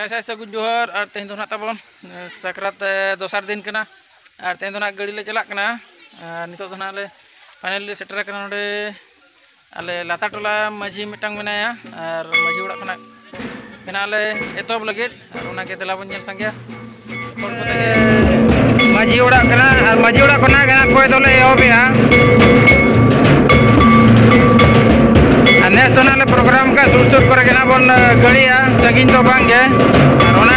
साय सगुन जोहर और ना तब सक्रांत दसार दिन का तेहे ना गाड़ी चलना नित फाइनल सेटर कर लता टला माझी मिटा मे माझी ओर खाना मेले एतब लगे दिलाब संगे माझी ओर माझी ओर खाना कोई दल एहबे dole eobe ha नेस तो नाले प्रोग्राम का सुर सुर करे गड़िया सगिन तो बांगे और ओना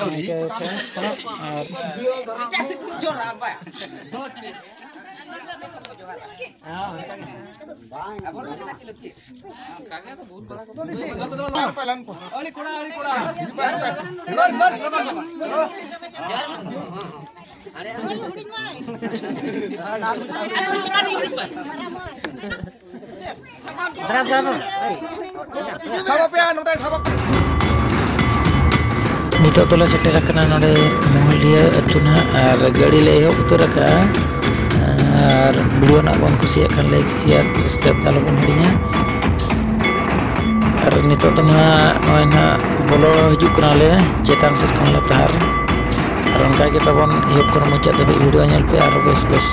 oke oke Berapa? Berapa? Kalau pihak nanti sabar. Mita tulah cete rakana nade mulia atuna ar gadi leyo uturaka ar bulion abon kusia kan lek siat sesket talo pun harinya ar nito tama noena bolo hijuk nale cetang sekon lepar arongka kita pun iok kono mucat tapi video nyel pe ar bes bes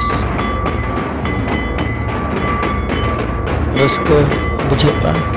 terus ke bujet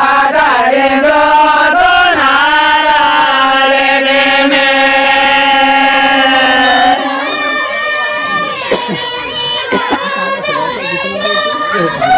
嗯。